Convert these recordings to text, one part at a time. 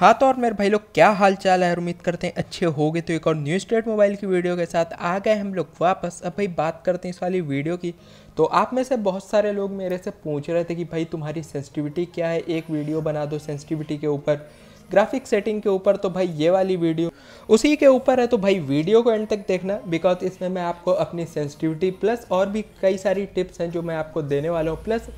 हाँ तो और मेरे भाई लोग, क्या हाल चाल है उम्मीद करते हैं अच्छे हो गए तो एक और न्यू स्टेट मोबाइल की वीडियो के साथ आ गए हम लोग वापस। अब भाई बात करते हैं इस वाली वीडियो की। तो आप में से बहुत सारे लोग मेरे से पूछ रहे थे कि भाई तुम्हारी सेंसिटिविटी क्या है? एक वीडियो बना दो सेंसिटिविटी के ऊपर ग्राफिक सेटिंग के ऊपर तो भाई ये वाली वीडियो। उसी के ऊपर है तो भाई वीडियो को एंड तक देखना बिकॉज़ इसमें मैं आपको अपनी सेंसिटिविटी प्लस और भी कई सारी टिप्स हैं जो मैं आपको देने वाला हूँ। प्लस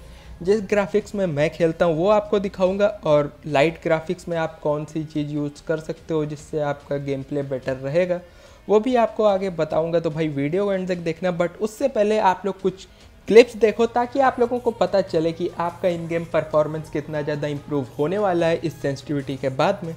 जिस ग्राफिक्स में मैं खेलता हूँ, वो आपको दिखाऊँगा और लाइट ग्राफिक्स में आप कौन सी चीज़ यूज़ कर सकते हो जिससे आपका गेम प्ले बेटर रहेगा, वो भी आपको आगे बताऊँगा। तो भाई वीडियो एंड तक देखना बट उससे पहले आप लोग कुछ क्लिप्स देखो ताकि आप लोगों को पता चले कि आपका इन गेम परफॉर्मेंस कितना ज़्यादा इम्प्रूव होने वाला है इस सेंसिटिविटी के बाद में।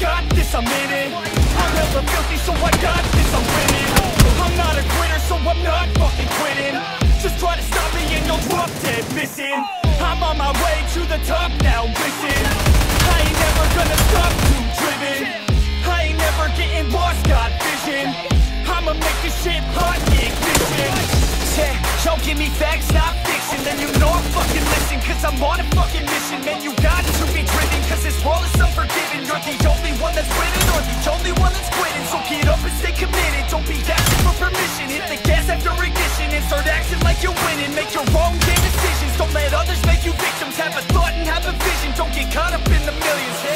Got this, I'm in it. I'm hella filthy, so I got this, I'm winning. I'm not a quitter, so I'm not fucking quitting. Just try to stop me and you'll drop dead missing. I'm on my way to the top now, listen. I ain't never gonna stop, too driven. I ain't never getting lost, got vision. I'ma make this shit hot, ignition. Yeah, y'all give me facts, not you're winning. Make your own damn decisions. Don't let others make you victims. Have a thought and have a vision. Don't get caught up in the millions.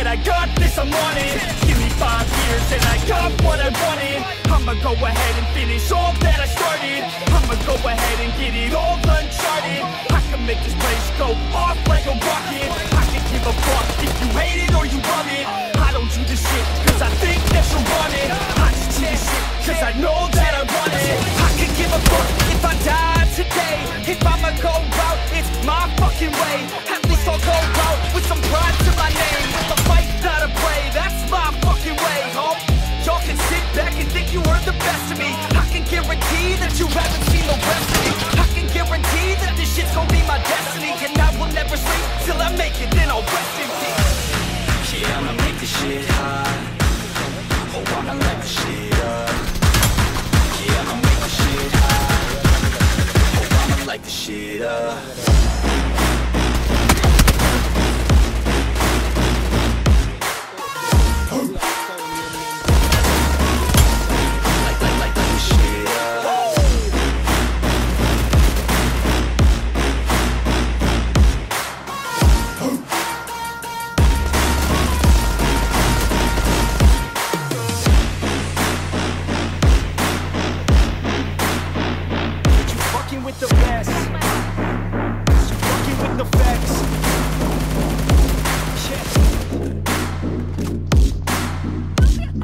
Said I got this, I'm on it. Give me five years and I got what I wanted. I'ma go ahead and finish all that I started. I'ma go ahead and get it all uncharted. I can make this place go off like a rocket. I can give a fuck if you hate it or you love it. I don't do this shit cause I think that you want it. I just do this shit cause I know that I want it. I can give a fuck if I die today. If I'ma go out, it's my fucking way. At least I'll go out with some pride you are the best of me. I can guarantee that you haven't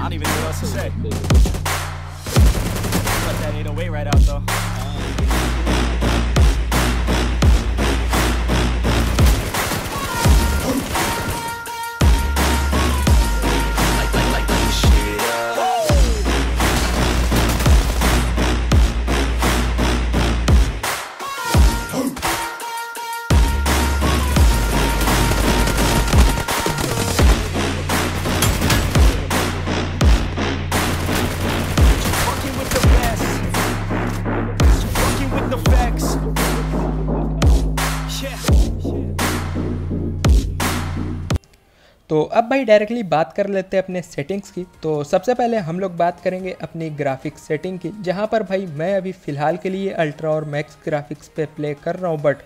I don't even know what else to say. Cut that 808 right out though. तो अब भाई directly बात कर लेते हैं अपने settings की। तो सबसे पहले हम लोग बात करेंगे अपनी ग्राफिक्स सेटिंग की, जहाँ पर भाई मैं अभी फ़िलहाल के लिए अल्ट्रा और मैक्स ग्राफिक्स पे प्ले कर रहा हूँ बट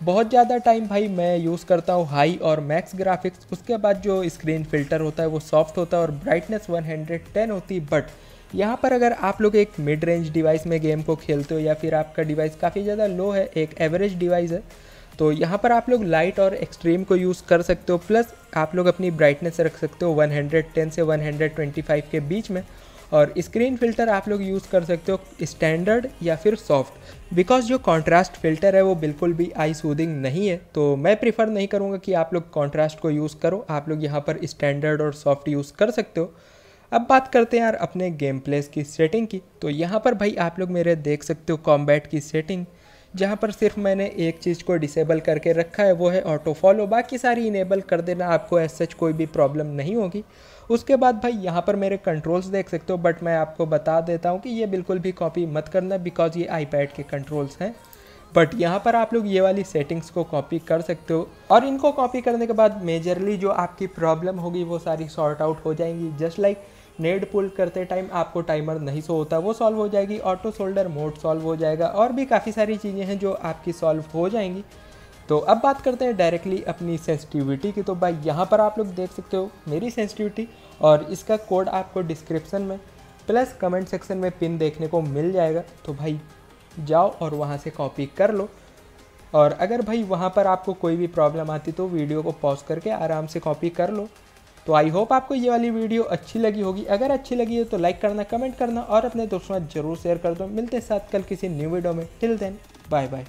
बहुत ज़्यादा टाइम भाई मैं यूज़ करता हूँ हाई और मैक्स ग्राफिक्स उसके बाद जो स्क्रीन फ़िल्टर होता है वो सॉफ्ट होता है और ब्राइटनेस 110 होती बट यहाँ पर अगर आप लोग एक मिड रेंज डिवाइस में गेम को खेलते हो या फिर आपका डिवाइस काफ़ी ज़्यादा लो है, एक एवरेज डिवाइस है तो यहाँ पर आप लोग लाइट और एक्सट्रीम को यूज़ कर सकते हो प्लस आप लोग अपनी ब्राइटनेस रख सकते हो 110 से 125 के बीच में, और स्क्रीन फ़िल्टर आप लोग यूज़ कर सकते हो स्टैंडर्ड या फिर सॉफ्ट बिकॉज़ जो कॉन्ट्रास्ट फ़िल्टर है वो बिल्कुल भी आई सूदिंग नहीं है तो मैं प्रीफर नहीं करूँगा कि आप लोग कॉन्ट्रास्ट को यूज़ करो, आप लोग यहाँ पर स्टैंडर्ड और सॉफ्ट यूज़ कर सकते हो। अब बात करते हैं यार अपने गेम प्लेस की सेटिंग की तो यहाँ पर भाई आप लोग मेरे देख सकते हो कॉम्बैट की सेटिंग जहाँ पर सिर्फ़ मैंने एक चीज़ को डिसेबल करके रखा है, वो है ऑटो फॉलो बाकी सारी इनेबल कर देना, आपको एज सच कोई भी प्रॉब्लम नहीं होगी। उसके बाद भाई, यहाँ पर मेरे कंट्रोल्स देख सकते हो बट मैं आपको बता देता हूँ कि ये बिल्कुल भी कॉपी मत करना बिकॉज़ ये आईपैड के कंट्रोल्स हैं। बट यहाँ पर आप लोग ये वाली सेटिंग्स को कॉपी कर सकते हो। और इनको कॉपी करने के बाद मेजरली जो आपकी प्रॉब्लम होगी, वो सारी सॉर्ट आउट हो जाएँगी। जस्ट लाइक like नेड पुल करते टाइम आपको टाइमर नहीं सो होता, वो सॉल्व हो जाएगी ऑटो सोल्डर मोड सॉल्व हो जाएगा, और भी काफ़ी सारी चीज़ें हैं जो आपकी सॉल्व हो जाएँगी। तो अब बात करते हैं डायरेक्टली अपनी सेंसिटिविटी की। तो भाई, यहाँ पर आप लोग देख सकते हो मेरी सेंसिटिविटी और इसका कोड आपको डिस्क्रिप्शन में प्लस कमेंट सेक्शन में पिन देखने को मिल जाएगा। तो भाई, जाओ और वहाँ से कॉपी कर लो। और अगर भाई, वहाँ पर आपको कोई भी प्रॉब्लम आती तो वीडियो को पॉज करके आराम से कॉपी कर लो। तो आई होप आपको ये वाली वीडियो अच्छी लगी होगी। अगर अच्छी लगी हो तो लाइक करना, कमेंट करना और अपने दोस्तों ज़रूर शेयर कर दो। मिलते साथ कल किसी न्यू वीडियो में। Till then bye bye